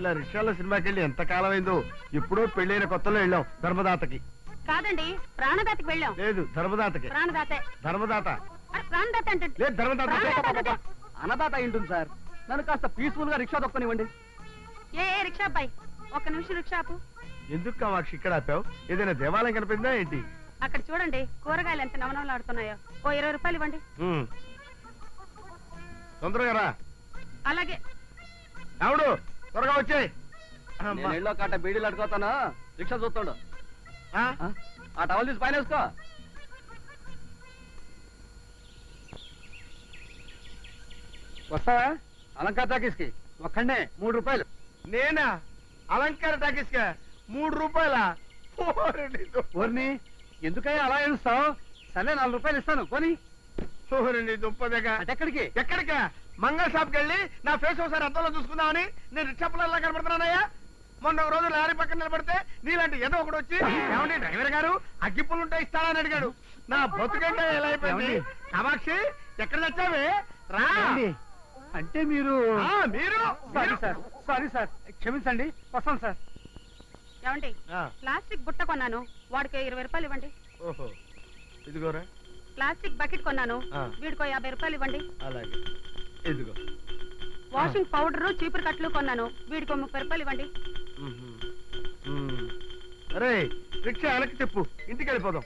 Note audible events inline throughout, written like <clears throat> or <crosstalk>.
ఇలా రిక్షాలో సినిమాకి వెళ్ళి ఎంత కాలం అయిందో ఎప్పుడో పెళ్ళైన కొత్తలో వెళ్ళాం ధర్మదాతకి. కాదండి ప్రాణదాతకి వెళ్ళాం. లేదు ధర్మదాతకి. ప్రాణదాతే. ధర్మదాత. అరే, ప్రాణదాత అంటే లేదు ధర్మదాత. అన్నదాత అయి ఉంటుంది సార్. నన్ను కాస్త పీస్ఫుల్గా రిక్షా తొక్కనివ్వండి ఏ ఏ రిక్షా అబ్బాయి? ఒక్క నిమిషం రిక్షా ఆపు. ఎందుకు కామాక్షి ఇక్కడ ఆపావు? ఏదైనా దేవాలయం కనిపిందా ఏంటి? అక్కడ చూడండి కూరగాయలు ఎంత నవనవలాడుతున్నాయో ఓ ఇరవై రూపాయలు ఇవ్వండి. తొందరగా రా. అలాగే. రావుడు త్వరగా వచ్చాయి నేను ఇళ్ళో కాట బీడీలు అడుగుతాను? రిక్షా చూస్తాడు. ఆ? టవల్ తీసి పైన వేసుకో. వస్తావా? అలంకార టాకీస్కి. ఒక్కడే మూడు రూపాయలు. నేనా? అలంకార టాకీస్ కా మూడు రూపాయల? ఓర్ని ఎందుకయ్యా అలా ఏడుస్తావు? సరే నాలుగు రూపాయలు ఇస్తాను. పోనీ. దుప్పదగా అటెక్కడికి? ఎక్కడికా? మంగళ షాప్కి వెళ్ళి నా ఫేస్ ఒకసారి అద్దంలో చూసుకుందామని నేను రిక్షా పిల్లల్లా కనబడుతున్నానయ్యా. మొన్న ఒక రోజు లారీ పక్కన నిలబడితే నీలాంటి ఏదో ఒకడు వచ్చి ఏమండి డ్రైవర్ గారు అగ్గిపుల్లు ఉంటే ఇస్తానని అడిగాడు. నా బతుకంటే ఎలా అయిపోయింది? కామాక్షి ఎక్కడ తెచ్చావే రా. అంటే మీరు ఆ, మీరు సారీ. సార్ సారీ సార్ క్షమించండి వస్తాను సార్. ఏమండి ఆ, ప్లాస్టిక్ బుట్ట కొన్నాను వాడికి ఇరవై రూపాయలు ఇవ్వండి. ఓహో ఇదిగోరా. ప్లాస్టిక్ బకెట్ కొన్నాను. వీడికో యాభై రూపాయలు ఇవ్వండి. అలాగే. ఇదిగో. వాషింగ్ పౌడర్ చీపురు కట్లు కొన్నాను. వీడికో ముప్పై రూపాయలు ఇవ్వండి. అరే రిక్షా వెనక్కి చెప్పు. ఇంటికి వెళ్ళిపోదాం.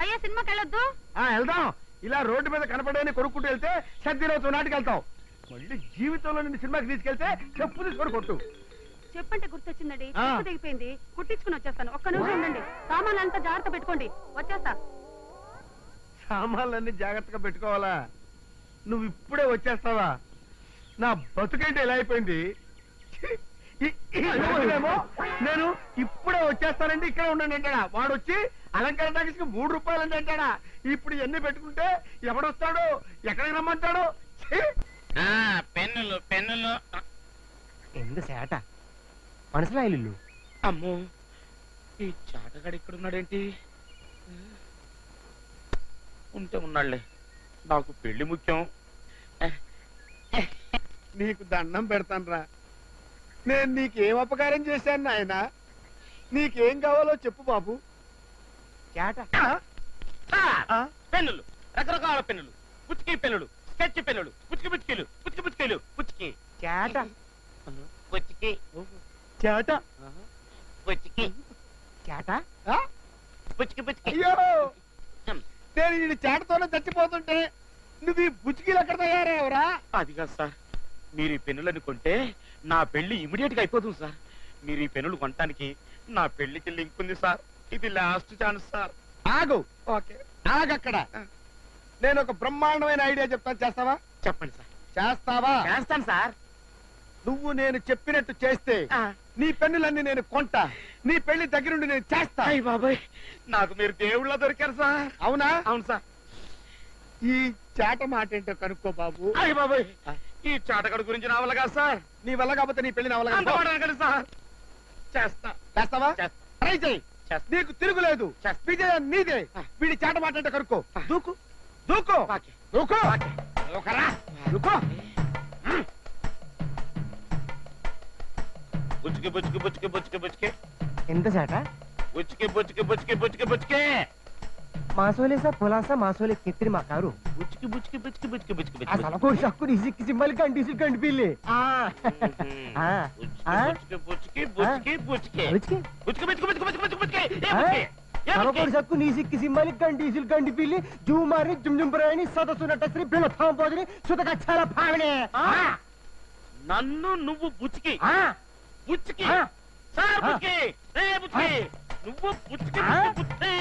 అయ్యా సినిమాకి వెళ్ళొద్దు? ఆ వెళ్దాం. ఇలా రోడ్డు మీద కనపడని కొనుక్కుంటూ వెళ్తే సర్దిరోజు నాటికి వెళ్తాం. మళ్ళీ జీవితంలో నిన్ను సినిమాకి తీసుకెళ్తే చెప్పు తీసుకొని కొట్టు. చెప్పంటే గుర్తొచ్చిందండి. తెగిపోయింది. కుట్టించుకుని వచ్చేస్తాను. ఒక్క నిమిషం ఉండండి. సామాన్లు అంతా జాగ్రత్త పెట్టుకోండి. వచ్చేస్తా. సామాన్లన్నీ జాగ్రత్తగా పెట్టుకోవాలా? నువ్వు ఇప్పుడే వచ్చేస్తావా? నా బతుకంటే ఎలా అయిపోయింది? నేను ఇప్పుడే వచ్చేస్తానండి ఇక్కడ ఉండండి అంటాడా? వాడు వచ్చి అలంకార టాకీస్కి మూడు రూపాయలు అండి అంటాడా? ఇప్పుడు ఎన్ని పెట్టుకుంటే ఎవడొస్తాడు? ఎక్కడికి రమ్మంటాడు? పెన్నులు పెన్నులు. ఎందు సేట? మనసులో అమ్మో! ఈ చాటగాడు ఇక్కడున్నాడేంటి? ఉంటే ఉన్నాడులే నాకు పెళ్ళి ముఖ్యం. నీకు దండం పెడతానరా. నేను నీకేం అపకారం చేశాను నాయన? నీకేం కావాలో చెప్పు బాబు. కేట పెన్నులు. రకరకాల పెన్నులు. పుచ్చుకి పెన్నులు. స్కెచ్ పెన్నులు. పుచ్చుకి పుచ్చుకీలు పుచ్చుకి పుచ్చుకీలు పుచ్చుకి చేట. పుచ్చుకి చేట. పుచ్చుకి నేను ఈ చేటతోనే చచ్చిపోతుంటే నువ్వు ఈ బుచ్చికీలు ఎక్కడ తయారయ్యావురా? అది కాదు సార్. మీరు ఈ పెన్నులని కొంటే నా పెళ్ళి ఇమిడియట్గా అయిపోతుంది సార్. మీరు ఈ పెన్నులు కొనటానికి నా పెళ్ళికి లింక్ ఉంది సార్. ఇది లాస్ట్ ఛాన్స్ సార్. ఆగు. ఓకే. ఆగక్కడ. నేను ఒక బ్రహ్మాండమైన ఐడియా చెప్తాను. చేస్తావా? చెప్పండి సార్. చేస్తావా? చేస్తాను సార్. నువ్వు నేను చెప్పినట్టు చేస్తే నీ పెన్నులన్నీ నేను కొంటా. నీ పెళ్ళి దగ్గరుండి నేను చేస్తా. అయ్య బాబాయ్. నాకు మీరు దేవుళ్ళ దొరికారు సార్. అవునా? అవును సార్. ఈ చేట మాట ఏంటో కనుక్కో బాబు. అయ్య బాబాయ్. ఈ చాటగడు గురించి నా వల్ల కాదు సార్. నీ వల్ల కాకపోతే నీ పెళ్ళి నా వల్ల కాదు. సార్. చేస్తా. చేస్తావా? చేస్తా. ట్రై చేయి. నీకు తిరుగులేదు. విజయం నీదే. వీడి చేట మాట ఏంటో కనుక్కో దూకు. దూకు. దూకు. దూకు. బుచ్చుకి బుచ్చుకి బుచ్చుకి బుచ్చుకి బుచ్చుకి. ఎంత చాట బుచ్చికి బుచ్చికి బుచ్చికి బుచ్చికి బుచ్చికి మాసోలేసా పులాసా మాసోలే కిత్తిరి మా కారు బుచ్చికి బుచ్చికి బుచ్చికి బుచ్చికి బుచ్చికి ఆ బుచ్చికి తలకో షక్కు ఇసిక్కి సిమ్మలి కంటి ఇసిక్కి కంటి పిల్లి ఆ ఆ బుచ్చికి బుచ్చికి బుచ్చికి బుచ్చికి బుచ్చికి బుచ్చికి బుచ్చికి బుచ్చికి బుచ్చికి బుచ్చికి తలకోడి సక్కు నీ సిక్కి సిమ్మలి కంటి ఇసిల్ కంటి పిల్లి జూ మారి నన్ను నువ్వు బుచ్చికి బుచ్చికి సార్ ఆ. బుచ్చుకి రే బుచ్చుకి నువ్వు బుచ్చుకి ఆ. బుచ్చుకి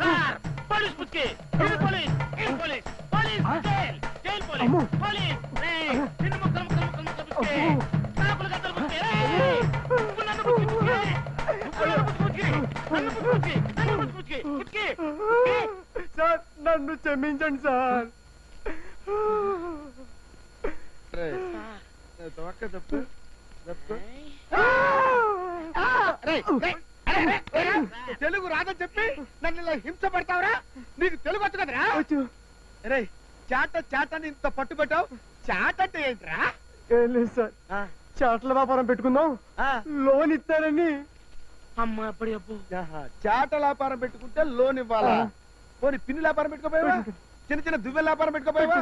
సార్ పోలీస్ బుచ్చుకి ఇది పోలీస్? ఇది police? Police. Jail jail police. Police. రే నిన్ను ముక్కలు ముక్కలు ముక్కలు ముక్కలు అమ్మో. కాకులు గద్దలు బుచ్చుకి రే నువ్వు నన్ను బుచ్చుకి బుచ్చుకి నువ్వు నన్ను బుచ్చుకి బుచ్చుకి నన్ను బుచ్చుకి బుచ్చుకి నన్ను బుచ్చుకి బుచ్చుకి బుచ్చుకి సార్ నన్ను క్షమించండి సార్. తొక్క తప్పు తెలుగు రాదని చెప్పి నన్ను ఇలా హింస పెడతావురా? నీకు తెలుగు వచ్చు కదరా? రే చాట చాట అని ఇంత పట్టు పెట్టావు? చాట అంటే ఏంట్రా? లేదు సార్. చాట్ల వ్యాపారం పెట్టుకుందాం. లోన్ ఇస్తారని అమ్మ అప్పటి అప్పు చాట వ్యాపారం పెట్టుకుంటే లోన్ ఇవ్వాలా? పోనీ పిన్ని వ్యాపారం పెట్టుకోపోయావా? చిన్న చిన్న దువ్వెల వ్యాపారం పెట్టుకోపోయావా?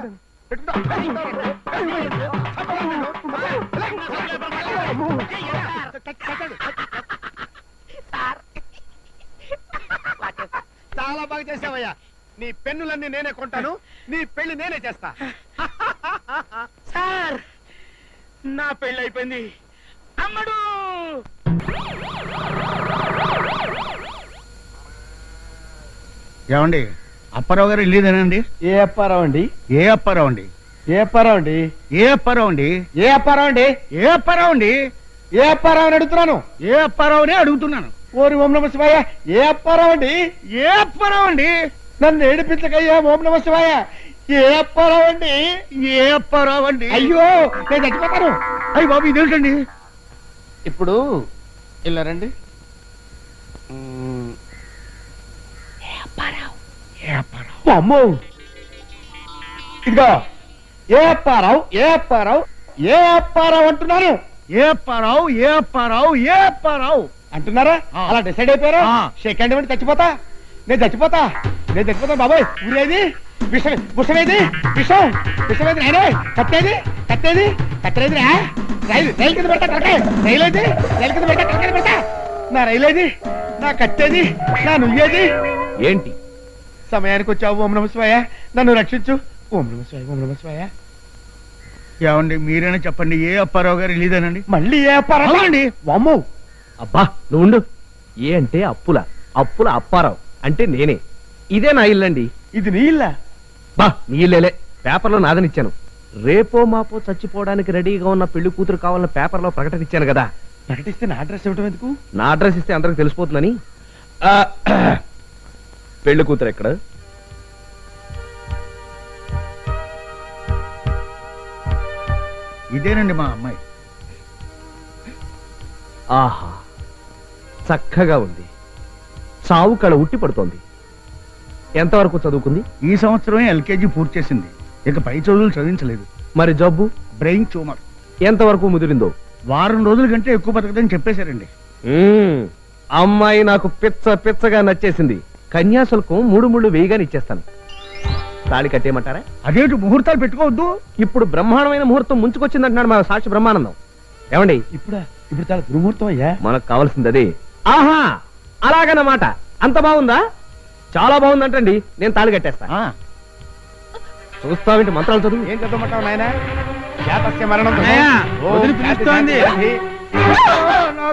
చాలా బాగా చేసావయ్యా. నీ పెన్నులన్నీ నేనే కొంటాను నీ పెళ్ళి నేనే చేస్తా. సార్ నా పెళ్ళి అయిపోయింది. అమ్మడు! ఏమండి అప్పారావు గారు వెళ్ళేదేనండి ఏ అప్పారావు అండి? ఏ అప్పారావు అండి? ఏ అప్పారావు అండి? ఏ అప్పారావు అండి? ఏ అప్పారావు అండి? ఏ అప్పారావు అండి? ఏ అప్పారావు అని అడుగుతున్నాను? ఏ అప్పారావునే అడుగుతున్నాను. ఓరి ఓం నమ శివాయ ఏ అప్పారావు అండి ఏ అప్పారావు అండి నన్ను ఏడిపించకయ్యా ఓం నమ శివాయ. ఏ అప్పారావు అండి ఏ అప్పారావు అండి అయ్యో నేను చచ్చిపోతాను. అయ్యి బాబు ఇదేంటండి ఇప్పుడు ఇలా రండి. అమ్మో. ఇదిగో ఏ అప్పారావు ఏ అప్పారావు ఏ అప్పారావు అంటున్నాను. ఏ అప్పారావు ఏ అప్పారావు ఏ అప్పారావు అంటున్నారా. అలా డిసైడ్ అయిపోయారా? ఆ. సెకండ్ ఇవ్వండి చచ్చిపోతా. నేను చచ్చిపోతా. నేను చచ్చిపోతా బాబాయ్. ఊరేది? విషం విషమేది విషం విషమేది నేనే కట్టేది? కట్టేది? కట్టేది రా. రైలు రైలు కింద పెడతా కట్టే రైలు ఏది? రైలు కింద పెడతా కట్టే పెడతా. నా రైలు ఏది? నా కట్టేది? నా నుయ్యేది? ఏంటి? సమయానికి వచ్చావు ఓం నమ శివాయ. నన్ను రక్షించు. ఓం నమ శివాయ ఓం నమ శివాయ. ఏమండి మీరైనా చెప్పండి ఏ అప్పారావు గారు వెళ్ళేదేనండి మళ్ళీ ఏ అప్పారా అవునండి. వామ్మో. అబ్బా నువ్వు ఉండు. ఏ అంటే అప్పుల అప్పుల అప్పారావు అంటే నేనే. ఇదే నా ఇల్లండి. ఇది నీ ఇల్లా? బా నీ ఇల్లేలే. పేపర్లో నాదనిచ్చాను. రేపో మాపో చచ్చిపోవడానికి రెడీగా ఉన్న పెళ్ళి కూతురు కావాలన్న పేపర్లో ప్రకటన ఇచ్చాను కదా. ప్రకటిస్తే నా అడ్రస్ ఇవ్వడం ఎందుకు? నా అడ్రస్ ఇస్తే అందరికి తెలిసిపోతుందని. ఆ, <clears throat> పెళ్ళి కూతురు ఎక్కడ? ఇదేనండి మా అమ్మాయి. ఆహా చక్కగా ఉంది. చావు కళ ఉట్టి పడుతోంది. ఎంతవరకు చదువుకుంది? ఈ సంవత్సరమే ఎల్కేజీ పూర్తి చేసింది. ఇక పై చదువులు చదివించలేదు. మరి జబ్బు? Brain tumour. ఎంతవరకు ముదిరిందో? వారం రోజుల కంటే ఎక్కువ బతకదని చెప్పేశారండి. మ్మ్. అమ్మాయి నాకు పిచ్చ పిచ్చగా నచ్చేసింది. కన్యాశుల్కం మూడు ముళ్ళు వేయగానే ఇచ్చేస్తాను. తాళి కట్టేయమంటారా? అదేంటి ముహూర్తాలు పెట్టుకోవద్దు? ఇప్పుడు బ్రహ్మాండమైన ముహూర్తం ముంచుకొచ్చిందంటున్నాడు మా సాక్షి బ్రహ్మానందం. ఏమండి? ఇప్పుడా? ఇప్పుడు చాలా దుర్ముహూర్తం అయ్యా. మనకు కావాల్సింది అదే ఆహా! అలాగన్నమాట. అంత బాగుందా? చాలా బాగుందంటండి. నేను తాళి కట్టేస్తా. ఆ, చూస్తావేంటి మంత్రాలు చదువు? ఏం చదవమంటావు నాయన? జాతస్య మరణం పిలుస్తోంది. నా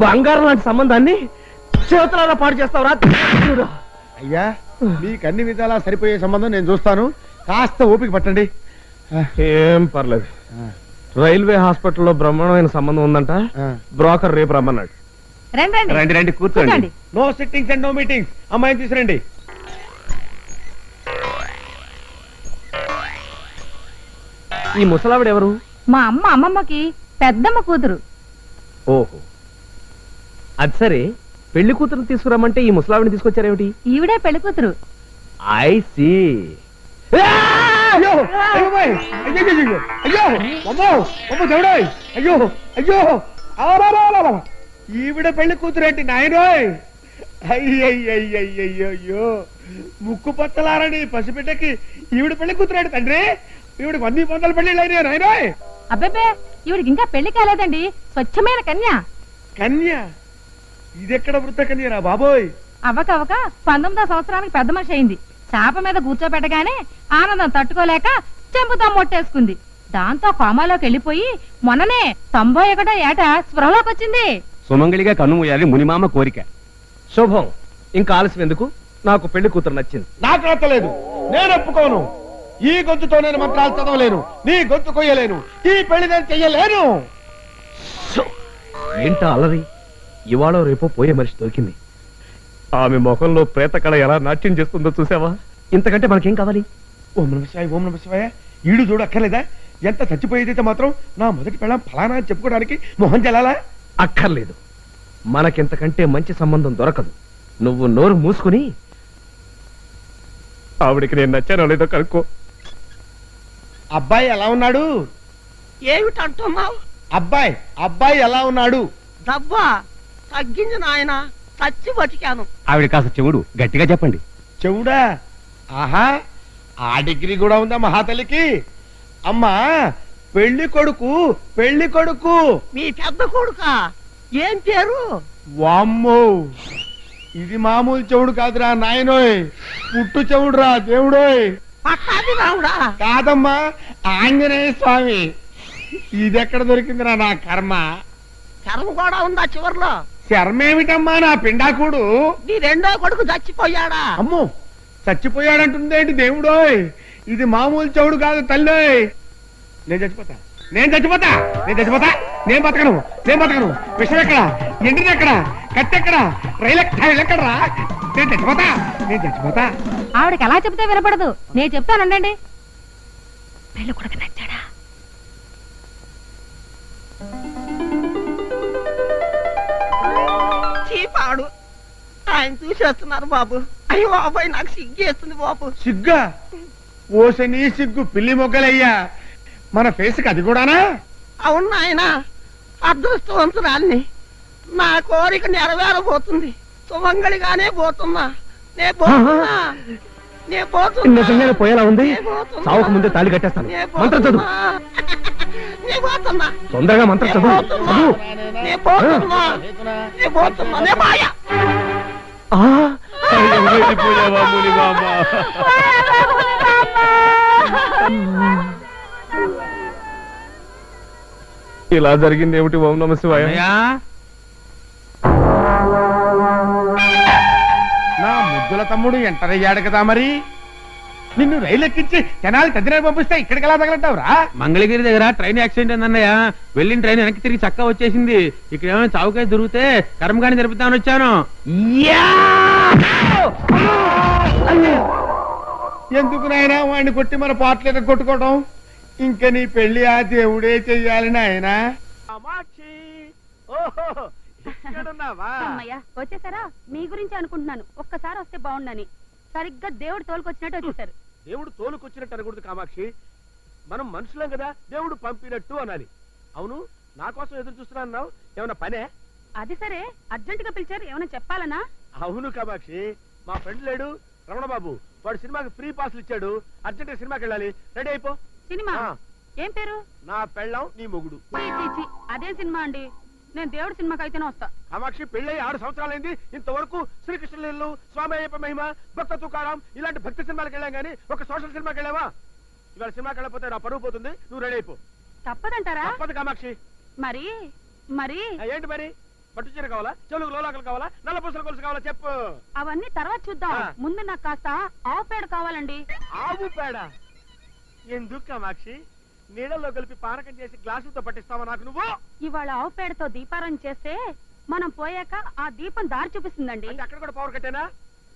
బంగారం లాంటి సంబంధాన్ని చేతులారా పాడు చేస్తావురా? దేవుడా. అయ్యా మీకు అన్ని విధాలా సరిపోయే సంబంధం నేను చూస్తాను. కాస్త ఓపిక పట్టండి. ఏం పర్లేదు. రైల్వే హాస్పిటల్లో బ్రహ్మాండమైన సంబంధం ఉందంట. బ్రోకర్ రేపు రమ్మన్నాడు. రండి రండి. రండి రండి కూర్చోండి. No sittings and no meetings. అమ్మాయిని తీసుకురండి. ఈ ముసలావిడ ఎవరు? మా అమ్మ అమ్మమ్మకి పెద్దమ్మ కూతురు. ఓహో. అది సరే. పెళ్ళి కూతురు తీసుకురమ్మంటే ఈ ముసలావిడిని తీసుకొచ్చారేమిటి? ఈవిడే పెళ్ళి కూతురు. I see. అయ్యో అయ్యో. అయ్యో అయ్యో, అయ్యో. అయ్యో అమ్మో అమ్మో దేవుడోయ్ అయ్యో. ఈవిడ పెళ్ళి కూతురేంటి నాయనోయ్? అయ్యయ్యయ్యయ్యో ముక్కు పచ్చలారని పసిబిడ్డకి ఈవిడ పెళ్ళి కూతురేంటి తండ్రి? ఈవిడ వంద వందల పెళ్ళిళ్ళు అయినాయి నాయనోయ్? అబ్బబ్బే ఈవిడికి ఇంకా పెళ్ళి కాలేదండి. స్వచ్ఛమైన కన్య. కన్య? ఇదెక్కడ వృద్ధ కన్యరా బాబోయ్? అవ్వకవ్వక పంతొమ్మిదో సంవత్సరానికి పెద్ద మనిషి అయింది. చాప మీద కూర్చోబెట్టగానే ఆనందం తట్టుకోలేక చెంపుతా మొట్టేసుకుంది. దాంతో కోమాలోకి వెళ్ళిపోయి మొన్ననే తొంభై ఒకటో ఏట స్పృహలోకి వచ్చింది. సుమంగళిగా కన్నుమూయాలి మునిమామ కోరిక. శుభం. ఇంకా ఆలస్యం ఎందుకు? నాకు పెళ్ళి కూతురు నచ్చింది. నాకు నచ్చలేదు. నేను ఒప్పుకోను. ఈ గొంతుతో నేను మంత్రాలు చదవలేను. నీ గొంతు కొయ్యలేను. ఈ పెళ్ళి నేను చెయ్యలేను. ఏంటా అలరి ఇవాళ రేపో పోయే మనిషి దొరికింది. ఆమె ముఖంలో ప్రేత కళ ఎలా నాట్యం చేస్తుందో చూసావా? ఇంతకంటే మనకేం కావాలి? ఓం నమ శివాయ ఓం నమ శివాయ. ఈడు చూడు అక్కర్లేదా? ఎంత చచ్చిపోయేదైతే మాత్రం నా మొదటి పెళ్ళం ఫలానా అని చెప్పుకోవడానికి మొహం చెల్లాలా అక్కర్లేదు. మనకింతకంటే మంచి సంబంధం దొరకదు. నువ్వు నోరు మూసుకుని ఆవిడికి నేను నచ్చానో లేదో కనుక్కో. అబ్బాయి ఎలా ఉన్నాడు? ఏమిటంటున్నావు? అబ్బాయి అబ్బాయి ఎలా ఉన్నాడు? డబ్బా తగ్గింది నాయన చచ్చి బతికాను. ఆవిడ కాస్త చెవుడు గట్టిగా చెప్పండి. చెవుడా? ఆహా ఆ డిగ్రీ కూడా ఉందా మహాతల్లికి? అమ్మా పెళ్ళి కొడుకు పెళ్ళి కొడుకు. మీ పెద్ద కొడుక ఏం పేరు? వామ్మో ఇది మామూలు చెవుడు కాదురా నాయనోయ్. పుట్టు చెవుడురా దేవుడోయ్. పట్టాది రావుడా కాదమ్మా ఆంజనేయ స్వామి. ఇది ఎక్కడ దొరికిందిరా నా కర్మ? కర్మ కూడా ఉందా చివర్లో? శర్మేమిటమ్మా నా పిండాకుడు? నీ రెండో కొడుకు చచ్చిపోయాడా? అమ్మో చచ్చిపోయాడంటుందేంటి దేవుడోయ్? ఇది మామూలు చెవుడు కాదు తల్లోయ్. నేను చచ్చిపోతా. నేను చచ్చిపోతా. నేను చచ్చిపోతా. నేను బతకను. నేను బతకను. విషయం ఎక్కడ? ఎండిది ఎక్కడ? కత్తి ఎక్కడ? రైలు ఎక్కడ? రైలు ఎక్కడరా? నేను చచ్చిపోతా. నేను చచ్చిపోతా. ఆవిడకి ఎలా చెప్తే వినపడదు. నేను చెప్తానండి పెళ్ళి కొడుకు నచ్చాడా? ఆయన చూసేస్తున్నారు బాబు. అయ్యో బాబాయ్ నాకు సిగ్గేస్తుంది బాబు. సిగ్గా? ఓసని సిగ్గు పిల్లి మొగ్గలయ్యా. మన ఫేస్కి అది కూడానా? అవును నాయన అదృష్టవంతురాల్ని. నా కోరిక నెరవేరబోతుంది. సుమంగళిగానే పోతున్నా. నే పోతున్నా. నే పోతున్నా. నిజంగానే పోయేలా ఉంది. సావుకు ముందే తాళి కట్టేస్తాను. నే మంత్రం చదువు. నే పోతున్నా. తొందరగా మంత్రం చదువు. చదువు. నే పోతున్నా. నే పోతున్నా. నే మాయా. ఇలా జరిగింది ఏమిటి ఓం నమ శివాయ? నా ముద్దుల తమ్ముడు ఎంటర్ అయ్యాడు కదా మరి? నిన్ను రైలు ఎక్కించి జనాలు తదిన పంపిస్తే ఇక్కడికి ఎలా తగలంటావురా? మంగళగిరి దగ్గర ట్రైన్ యాక్సిడెంట్ అయిందన్నయ్య వెళ్ళిన ట్రైన్ వెనక్కి తిరిగి చక్కా వచ్చేసింది. ఇక్కడ ఏమైనా చౌకాయ దొరికితే కర్మగాని జరుపుతామని వచ్చాను. ఎందుకు నాయనా వాడిని కొట్టి మన పాటలు కొట్టుకోవడం ఇంకా నీ పెళ్ళి ఆ దేవుడే చెయ్యాలి నాయనా. వచ్చేసారా? మీ గురించి అనుకుంటున్నాను. ఒక్కసారి వస్తే బాగుండని. సరిగ్గా దేవుడు తోలుకొచ్చినట్టు వచ్చేసారు. దేవుడు తోలుకొచ్చినట్టు అనకూడదు కామాక్షి. మనం మనుషులం కదా దేవుడు పంపినట్టు అనాలి. అవును నా కోసం ఎదురు చూస్తున్నా అన్నావు? ఏమన్నా పనే? అది సరే అర్జెంట్గా పిలిచారు ఏమైనా చెప్పాలనా? అవును కామాక్షి. మా ఫ్రెండ్ లేడు రమణ బాబు వాడు సినిమాకి ఫ్రీ పాస్లు ఇచ్చాడు. అర్జెంట్ సినిమాకి వెళ్ళాలి. రెడీ అయిపో. సినిమా? ఆ. ఏం పేరు? నా పెళ్ళం నీ మొగుడు. చీ, చీ, చీ. అదేం సినిమా అండి? నేను దేవుడి సినిమాకి అయితేనే వస్తా. కామాక్షి పెళ్ళై ఆరు సంవత్సరాలైంది. ఇంతవరకు శ్రీకృష్ణలీలు స్వామి అయ్యప్ప మహిమ భక్త తుకారం ఇలాంటి భక్తి సినిమాలకు వెళ్ళాం కానీ ఒక సోషల్ సినిమాకి వెళ్ళావా? ఇవాళ సినిమాకి వెళ్ళకపోతే నా పరువు పోతుంది. నువ్వు రెడీ అయిపో. తప్పదంటారా? తప్పదు కామాక్షి. మరి మరి. ఏంటి మరి? పట్టు చీర కావాలా? చెలుగు లోలాకలు కావాలా? నల్ల పూసల కొలుసు కావాలా? చెప్పు. అవన్నీ తర్వాత చూద్దాం. ముందు నాకు కాస్త ఆవు పేడ కావాలండి. ఆవు పేడ? ఎందుకు కామాక్షి? నీళ్ళలో కలిపి పానకం చేసి గ్లాసులతో పట్టిస్తావా నాకు నువ్వు? ఇవాళ ఆవు పేడతో దీపారాయణ చేస్తే మనం పోయాక ఆ దీపం దారి చూపిస్తుందండి. అంటే అక్కడ కూడా పవర్ కట్టేనా?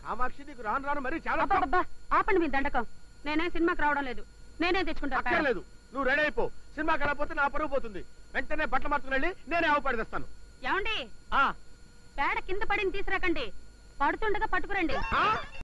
కామాక్షి నీకు రాను రాను మరి చాలా అబ్బబ్బబ్బా, ఆపండి మీ దండకం. నేనే సినిమాకి రావడం లేదు. నేనే తెచ్చుకుంటా పేడ. అక్కర్లేదు నువ్వు రెడీ అయిపో. సినిమాకి వెళ్ళకపోతే నా పరువు పోతుంది. వెంటనే బట్టలు మార్చుకుని వెళ్ళి నేనే ఆవు పేడ తెస్తాను. ఏమండి? ఆ. పేడ కింద పడింది తీసుకురాకండి. పడుతుండగా పట్టుకురండి. ఆ?